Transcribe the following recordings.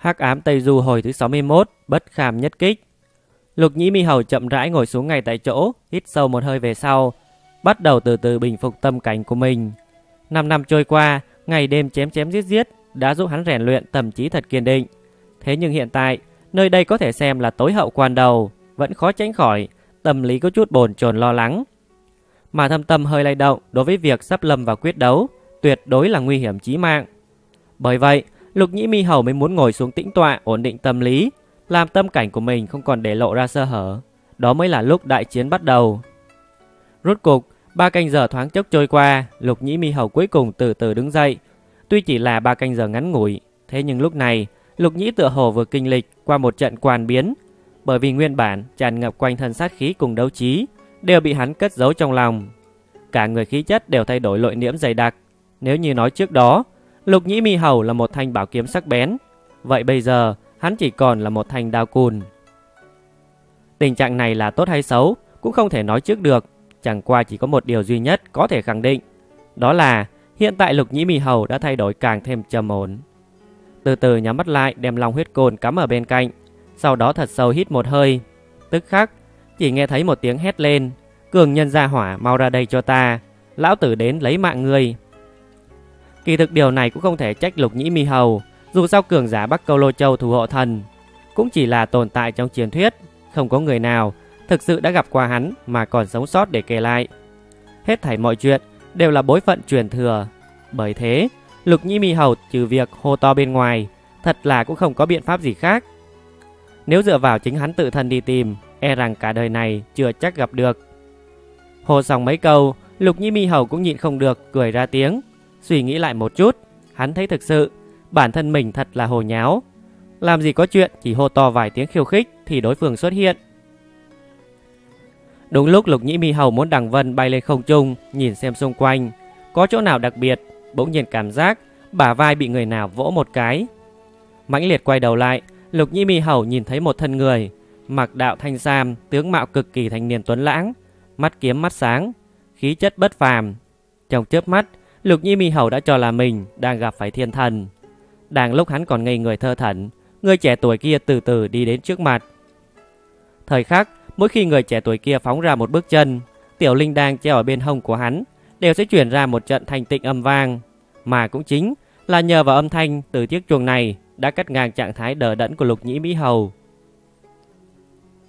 Hắc ám Tây Du hồi thứ 61, bất kham nhất kích. Lục Nhĩ Mi Hầu chậm rãi ngồi xuống ngay tại chỗ, hít sâu một hơi về sau, bắt đầu từ từ bình phục tâm cảnh của mình. Năm năm trôi qua, ngày đêm chém chém giết giết đã giúp hắn rèn luyện tâm trí thật kiên định. Thế nhưng hiện tại, nơi đây có thể xem là tối hậu quan đầu, vẫn khó tránh khỏi, tâm lý có chút bồn chồn lo lắng. Mà thâm tâm hơi lay động đối với việc sắp lâm vào quyết đấu, tuyệt đối là nguy hiểm chí mạng. Bởi vậy, Lục Nhĩ Mi Hầu mới muốn ngồi xuống tĩnh tọa ổn định tâm lý, làm tâm cảnh của mình không còn để lộ ra sơ hở. Đó mới là lúc đại chiến bắt đầu. Rốt cục, ba canh giờ thoáng chốc trôi qua, Lục Nhĩ Mi Hầu cuối cùng từ từ đứng dậy. Tuy chỉ là ba canh giờ ngắn ngủi, thế nhưng lúc này, Lục Nhĩ tựa hồ vừa kinh lịch qua một trận quan biến, bởi vì nguyên bản tràn ngập quanh thân sát khí cùng đấu trí đều bị hắn cất giấu trong lòng. Cả người khí chất đều thay đổi lội nhiễm dày đặc. Nếu như nói trước đó, Lục Nhĩ Mi Hầu là một thanh bảo kiếm sắc bén, vậy bây giờ hắn chỉ còn là một thanh đao cùn. Tình trạng này là tốt hay xấu cũng không thể nói trước được, chẳng qua chỉ có một điều duy nhất có thể khẳng định, đó là hiện tại Lục Nhĩ Mi Hầu đã thay đổi càng thêm trầm ổn. Từ từ nhắm mắt lại đem long huyết cồn cắm ở bên cạnh, sau đó thật sâu hít một hơi. Tức khắc, chỉ nghe thấy một tiếng hét lên, "Cường nhân gia hỏa, mau ra đây cho ta, lão tử đến lấy mạng ngươi." Kỳ thực điều này cũng không thể trách Lục Nhĩ Mi Hầu, dù sao cường giả Bắc Câu Lô Châu thủ hộ thần cũng chỉ là tồn tại trong truyền thuyết, không có người nào thực sự đã gặp qua hắn mà còn sống sót để kể lại. Hết thảy mọi chuyện đều là bối phận truyền thừa. Bởi thế, Lục Nhĩ Mi Hầu trừ việc hô to bên ngoài, thật là cũng không có biện pháp gì khác. Nếu dựa vào chính hắn tự thân đi tìm, e rằng cả đời này chưa chắc gặp được. Hồ xong mấy câu, Lục Nhĩ Mi Hầu cũng nhịn không được cười ra tiếng. Suy nghĩ lại một chút, hắn thấy thực sự bản thân mình thật là hồ nháo. Làm gì có chuyện chỉ hô to vài tiếng khiêu khích thì đối phương xuất hiện. Đúng lúc Lục Nhĩ Mi Hầu muốn đằng vân bay lên không trung, nhìn xem xung quanh, có chỗ nào đặc biệt, bỗng nhiên cảm giác bả vai bị người nào vỗ một cái. Mãnh liệt quay đầu lại, Lục Nhĩ Mi Hầu nhìn thấy một thân người, mặc đạo thanh sam, tướng mạo cực kỳ thanh niên tuấn lãng, mắt kiếm mắt sáng, khí chất bất phàm. Trong chớp mắt, Lục Nhĩ Mi Hầu đã cho là mình đang gặp phải thiên thần. Đang lúc hắn còn ngây người thơ thẩn, người trẻ tuổi kia từ từ đi đến trước mặt. Thời khắc, mỗi khi người trẻ tuổi kia phóng ra một bước chân, tiểu linh đang treo ở bên hông của hắn đều sẽ truyền ra một trận thanh tịnh âm vang, mà cũng chính là nhờ vào âm thanh từ chiếc chuông này đã cắt ngang trạng thái đờ đẫn của Lục Nhĩ Mỹ Hầu.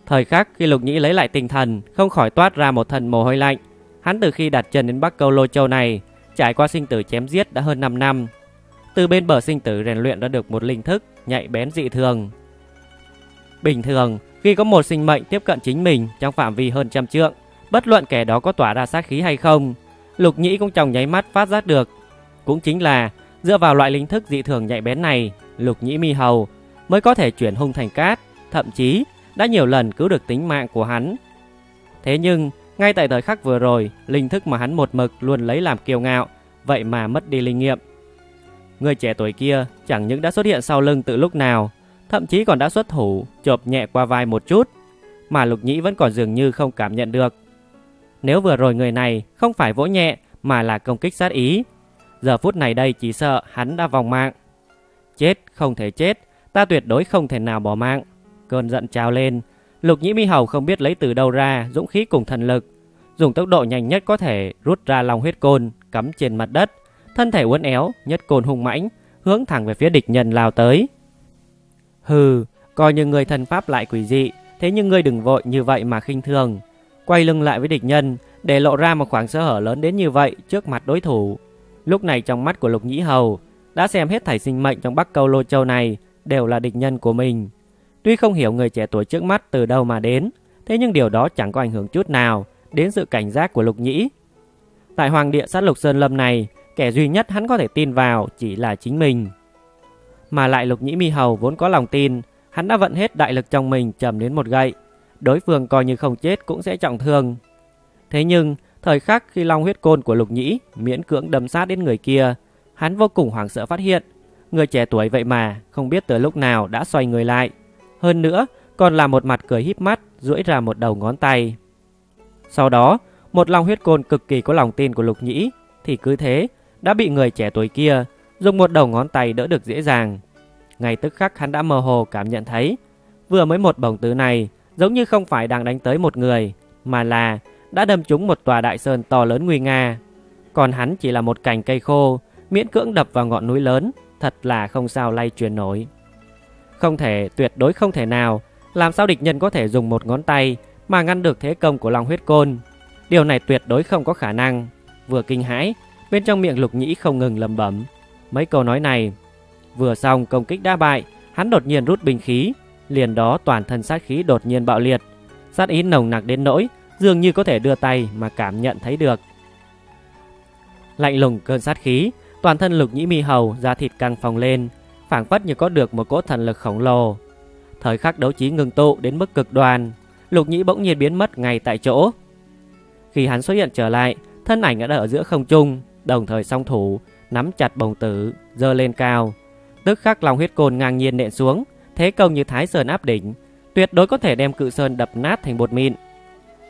Thời khắc khi Lục Nhĩ lấy lại tinh thần, không khỏi toát ra một thần mồ hôi lạnh. Hắn từ khi đặt chân đến Bắc Câu Lô Châu này, trải qua sinh tử chém giết đã hơn 5 năm. Từ bên bờ sinh tử rèn luyện đã được một linh thức nhạy bén dị thường. Bình thường, khi có một sinh mệnh tiếp cận chính mình trong phạm vi hơn trăm trượng, bất luận kẻ đó có tỏa ra sát khí hay không, Lục Nhĩ cũng trong nháy mắt phát giác được. Cũng chính là dựa vào loại linh thức dị thường nhạy bén này, Lục Nhĩ Mi Hầu mới có thể chuyển hung thành cát, thậm chí đã nhiều lần cứu được tính mạng của hắn. Thế nhưng, ngay tại thời khắc vừa rồi, linh thức mà hắn một mực luôn lấy làm kiêu ngạo, vậy mà mất đi linh nghiệm. Người trẻ tuổi kia chẳng những đã xuất hiện sau lưng từ lúc nào, thậm chí còn đã xuất thủ, chộp nhẹ qua vai một chút, mà Lục Nhĩ vẫn còn dường như không cảm nhận được. Nếu vừa rồi người này không phải vỗ nhẹ mà là công kích sát ý, giờ phút này đây chỉ sợ hắn đã vòng mạng. Chết, không thể chết, ta tuyệt đối không thể nào bỏ mạng. Cơn giận trào lên, Lục Nhĩ Mi Hầu không biết lấy từ đâu ra dũng khí cùng thần lực, dùng tốc độ nhanh nhất có thể rút ra long huyết côn cắm trên mặt đất, thân thể uốn éo, nhất côn hung mãnh, hướng thẳng về phía địch nhân lao tới. Hừ, coi như người thần pháp lại quỷ dị, thế nhưng ngươi đừng vội như vậy mà khinh thường. Quay lưng lại với địch nhân, để lộ ra một khoảng sơ hở lớn đến như vậy trước mặt đối thủ. Lúc này trong mắt của Lục Nhĩ Hầu, đã xem hết thảy sinh mệnh trong Bắc Câu Lô Châu này đều là địch nhân của mình. Tuy không hiểu người trẻ tuổi trước mắt từ đâu mà đến, thế nhưng điều đó chẳng có ảnh hưởng chút nào đến sự cảnh giác của Lục Nhĩ. Tại Hoàng địa sát Lục Sơn Lâm này, kẻ duy nhất hắn có thể tin vào chỉ là chính mình. Mà lại Lục Nhĩ Mi Hầu vốn có lòng tin, hắn đã vận hết đại lực trong mình chầm đến một gậy, đối phương coi như không chết cũng sẽ trọng thương. Thế nhưng, thời khắc khi long huyết côn của Lục Nhĩ miễn cưỡng đâm sát đến người kia, hắn vô cùng hoảng sợ phát hiện, người trẻ tuổi vậy mà không biết từ lúc nào đã xoay người lại. Hơn nữa, còn là một mặt cười híp mắt, duỗi ra một đầu ngón tay. Sau đó, một long huyết côn cực kỳ có lòng tin của Lục Nhĩ thì cứ thế đã bị người trẻ tuổi kia dùng một đầu ngón tay đỡ được dễ dàng. Ngay tức khắc hắn đã mơ hồ cảm nhận thấy, vừa mới một bổng tứ này giống như không phải đang đánh tới một người, mà là đã đâm trúng một tòa đại sơn to lớn nguy nga. Còn hắn chỉ là một cành cây khô, miễn cưỡng đập vào ngọn núi lớn, thật là không sao lay truyền nổi. Không thể, tuyệt đối không thể nào, làm sao địch nhân có thể dùng một ngón tay mà ngăn được thế công của Long huyết côn. Điều này tuyệt đối không có khả năng. Vừa kinh hãi, bên trong miệng Lục Nhĩ không ngừng lẩm bẩm. Mấy câu nói này, vừa xong công kích đã bại, hắn đột nhiên rút binh khí, liền đó toàn thân sát khí đột nhiên bạo liệt. Sát ý nồng nặc đến nỗi dường như có thể đưa tay mà cảm nhận thấy được. Lạnh lùng cơn sát khí, toàn thân Lục Nhĩ Mi hầu da thịt căng phồng lên, phảng phất như có được một cỗ thần lực khổng lồ. Thời khắc đấu trí ngừng tụ đến mức cực đoan, Lục Nhĩ bỗng nhiên biến mất ngay tại chỗ. Khi hắn xuất hiện trở lại, thân ảnh đã ở giữa không trung, đồng thời song thủ nắm chặt bồng tử, giơ lên cao. Tức khắc lòng huyết côn ngang nhiên nện xuống, thế công như Thái Sơn áp đỉnh, tuyệt đối có thể đem cự sơn đập nát thành bột mịn.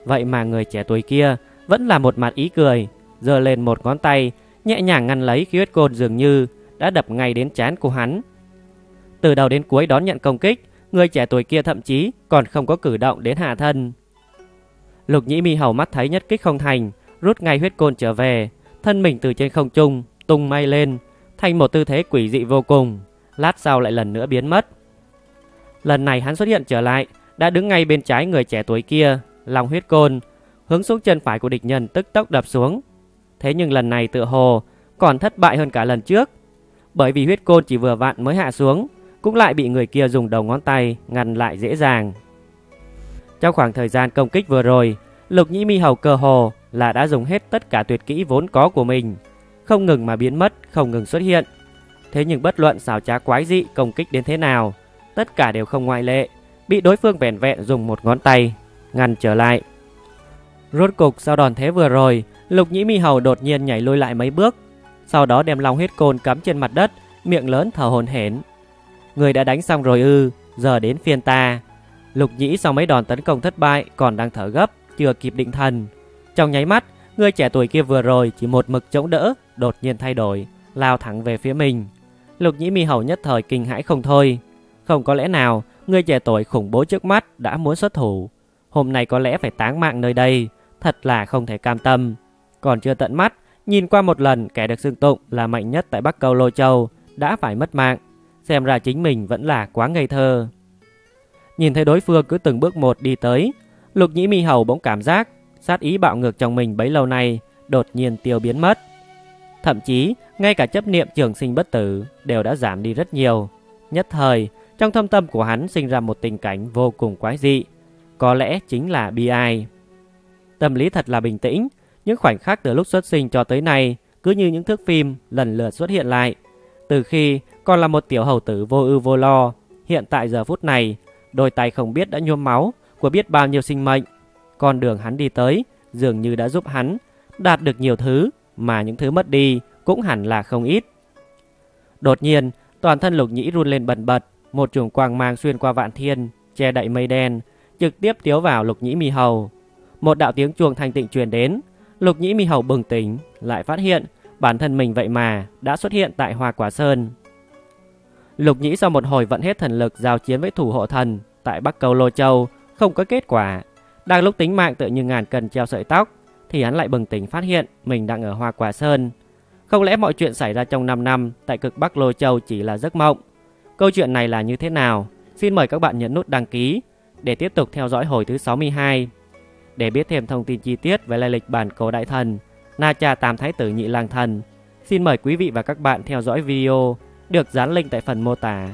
Vậy mà người trẻ tuổi kia vẫn là một mặt ý cười, giơ lên một ngón tay, nhẹ nhàng ngăn lấy khí huyết côn dường như đã đập ngay đến chán của hắn. Từ đầu đến cuối đón nhận công kích, người trẻ tuổi kia thậm chí còn không có cử động đến hạ thân. Lục Nhĩ Mi hầu mắt thấy nhất kích không thành, rút ngay huyết côn trở về, thân mình từ trên không trung tung bay lên, thành một tư thế quỷ dị vô cùng, lát sau lại lần nữa biến mất. Lần này hắn xuất hiện trở lại, đã đứng ngay bên trái người trẻ tuổi kia, lòng huyết côn, hướng xuống chân phải của địch nhân tức tốc đập xuống. Thế nhưng lần này tựa hồ còn thất bại hơn cả lần trước, bởi vì huyết côn chỉ vừa vặn mới hạ xuống, cũng lại bị người kia dùng đầu ngón tay ngăn lại dễ dàng. Trong khoảng thời gian công kích vừa rồi, Lục Nhĩ Mi Hầu cơ hồ là đã dùng hết tất cả tuyệt kỹ vốn có của mình, không ngừng mà biến mất, không ngừng xuất hiện. Thế nhưng bất luận xảo trá quái dị công kích đến thế nào, tất cả đều không ngoại lệ, bị đối phương vẹn vẹn dùng một ngón tay ngăn trở lại. Rốt cục sau đòn thế vừa rồi, Lục Nhĩ Mi Hầu đột nhiên nhảy lùi lại mấy bước, sau đó đem long huyết côn cắm trên mặt đất, miệng lớn thở hổn hển. Người đã đánh xong rồi ư, giờ đến phiên ta. Lục Nhĩ sau mấy đòn tấn công thất bại còn đang thở gấp, chưa kịp định thần. Trong nháy mắt, người trẻ tuổi kia vừa rồi chỉ một mực chống đỡ, đột nhiên thay đổi, lao thẳng về phía mình. Lục Nhĩ Mi hầu nhất thời kinh hãi không thôi. Không có lẽ nào người trẻ tuổi khủng bố trước mắt đã muốn xuất thủ. Hôm nay có lẽ phải táng mạng nơi đây, thật là không thể cam tâm. Còn chưa tận mắt, nhìn qua một lần kẻ được xưng tụng là mạnh nhất tại Bắc Câu Lô Châu đã phải mất mạng. Xem ra chính mình vẫn là quá ngây thơ. Nhìn thấy đối phương cứ từng bước một đi tới, Lục Nhĩ Mi Hầu bỗng cảm giác sát ý bạo ngược trong mình bấy lâu nay đột nhiên tiêu biến mất. Thậm chí, ngay cả chấp niệm trường sinh bất tử đều đã giảm đi rất nhiều. Nhất thời, trong thâm tâm của hắn sinh ra một tình cảnh vô cùng quái dị, có lẽ chính là bi ai. Tâm lý thật là bình tĩnh, những khoảnh khắc từ lúc xuất sinh cho tới nay cứ như những thước phim lần lượt xuất hiện lại. Từ khi còn là một tiểu hầu tử vô ưu vô lo, hiện tại giờ phút này, đôi tay không biết đã nhuốm máu của biết bao nhiêu sinh mệnh. Con đường hắn đi tới dường như đã giúp hắn đạt được nhiều thứ mà những thứ mất đi cũng hẳn là không ít. Đột nhiên, toàn thân Lục Nhĩ run lên bần bật, một chùm quang mang xuyên qua vạn thiên, che đậy mây đen, trực tiếp tiếu vào Lục Nhĩ Mi Hầu. Một đạo tiếng chuông thanh tịnh truyền đến, Lục Nhĩ Mi Hầu bừng tỉnh, lại phát hiện bản thân mình vậy mà đã xuất hiện tại Hoa Quả Sơn. Lục Nhĩ sau một hồi vận hết thần lực giao chiến với thủ hộ thần tại Bắc Cầu Lô Châu, không có kết quả. Đang lúc tính mạng tự như ngàn cân treo sợi tóc, thì hắn lại bừng tỉnh phát hiện mình đang ở Hoa Quả Sơn. Không lẽ mọi chuyện xảy ra trong 5 năm tại cực Bắc Lô Châu chỉ là giấc mộng? Câu chuyện này là như thế nào? Xin mời các bạn nhấn nút đăng ký để tiếp tục theo dõi hồi thứ 62. Để biết thêm thông tin chi tiết về lai lịch bản cổ đại thần, Na Cha Tam Thái Tử Nhị Lang Thần, xin mời quý vị và các bạn theo dõi video được dán link tại phần mô tả.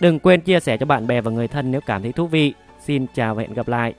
Đừng quên chia sẻ cho bạn bè và người thân nếu cảm thấy thú vị. Xin chào và hẹn gặp lại.